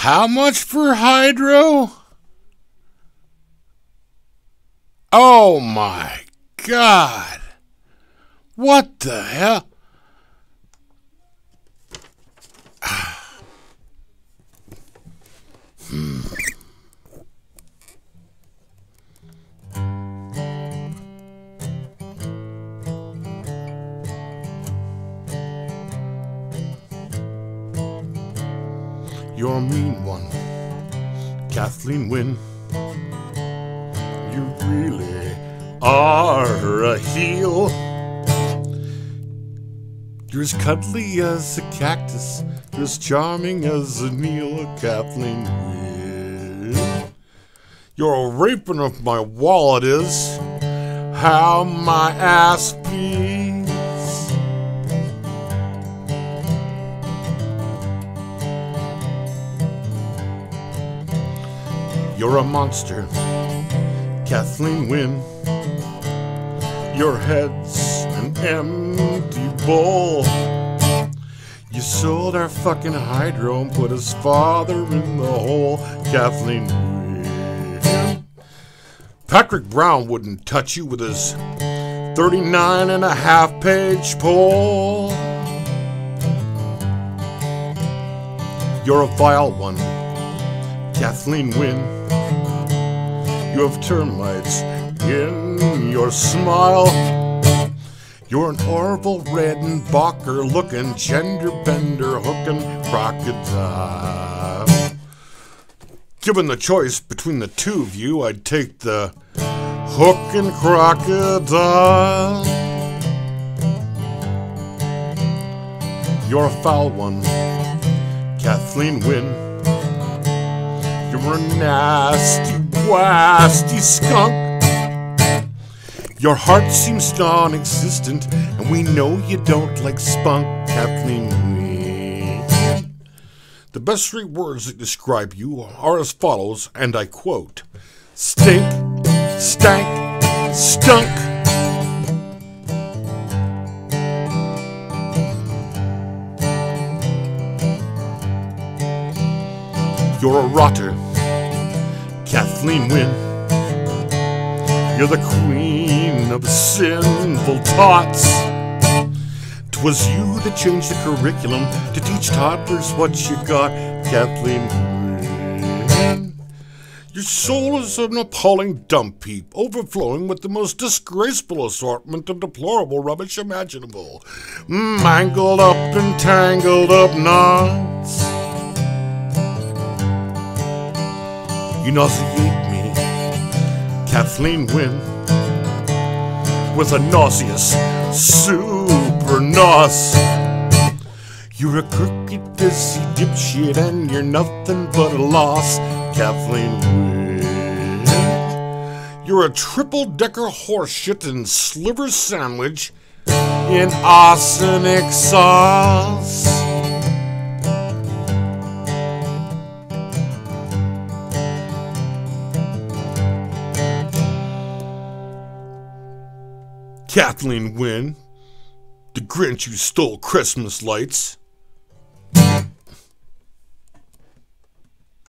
How much for hydro? Oh my god. What the hell? You're a mean one, Kathleen Wynne. You really are a heel. You're as cuddly as a cactus, you're as charming as a Neil, Kathleen Wynne. You're a raping of my wallet is how my ass bleeds. You're a monster, Kathleen Wynne. Your head's an empty bowl. You sold our fucking hydro and put his father in the hole, Kathleen Wynne. Patrick Brown wouldn't touch you with his 39 and a half page poll. You're a vile one, Kathleen Wynne. You have termites in your smile. You're an Orville Redenbacher looking gender bender hooking crocodile. Given the choice between the two of you, I'd take the hooking crocodile. You're a foul one, Kathleen Wynne. You're a nasty, wasty skunk. Your heart seems non existent, and we know you don't like spunk, Kathleen. The best three words that describe you are as follows, and I quote Stink, stank, stunk. You're a rotter, Kathleen Wynne. You're the queen of sinful tots. 'Twas you that changed the curriculum to teach toddlers what you got, Kathleen Wynne. Your soul is an appalling dump heap, overflowing with the most disgraceful assortment of deplorable rubbish imaginable. Mangled up and tangled up knots. You nauseate me, Kathleen Wynne, with a nauseous super nos. You're a crooked, dizzy dipshit, and you're nothing but a loss, Kathleen Wynne. You're a triple decker horseshit and sliver sandwich in arsenic sauce. Kathleen Wynne, the Grinch who stole Christmas lights.